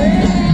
Amen.